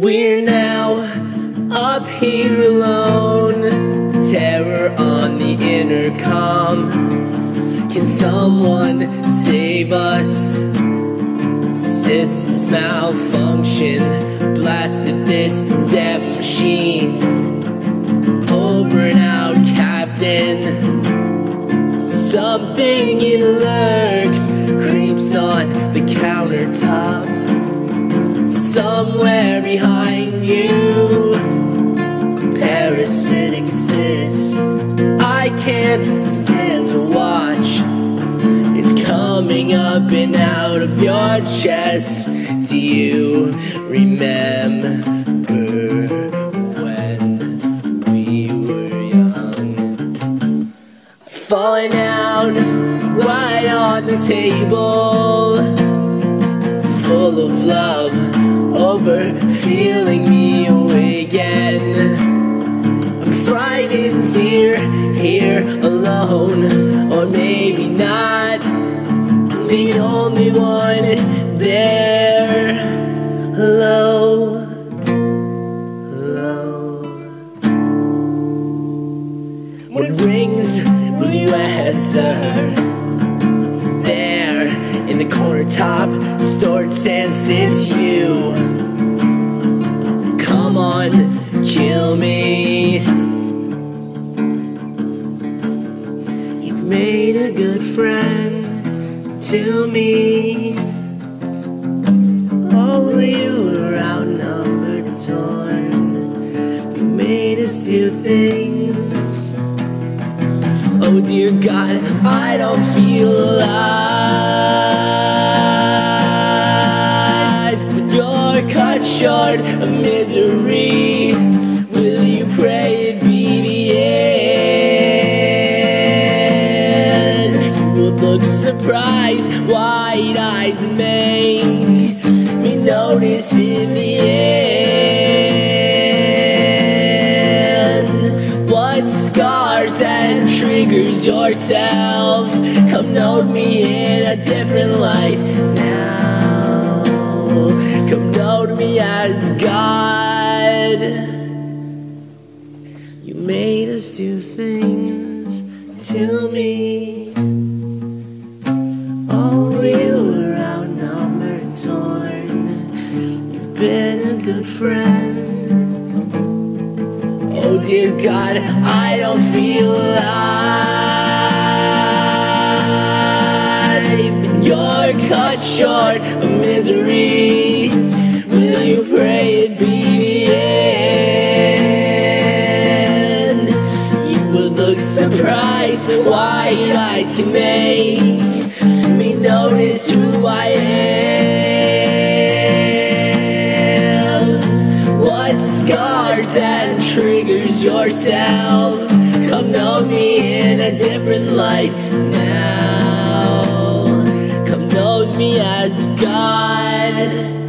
We're now up here alone, terror on the intercom. Can someone save us? Systems malfunction, blasted this damn machine. Over and out, Captain. Something lurks, creeps on the countertop. I can't stand to watch. It's coming up and out of your chest. Do you remember when we were young? Falling down right on the table, full of love, over feeling me the only one there. Hello, hello. When it rings, will you answer? There, in the corner top, stored sense, it's you. Come on, kill me. You've made a good friend to me. Oh, you were outnumbered and torn. You made us do things. Oh, dear God, I don't feel alive. But you're cut short of misery. Wide eyes, and make me notice in the end. What scars and triggers yourself? Come note me in a different light now. Come note me as God. You made us do things to me. Friend. Oh, dear God, I don't feel alive. You're cut short of misery. Will you pray it be the end? You would look surprised, wide eyes can make me notice who I am. Yourself? Come know me in a different light now. Come know me as God.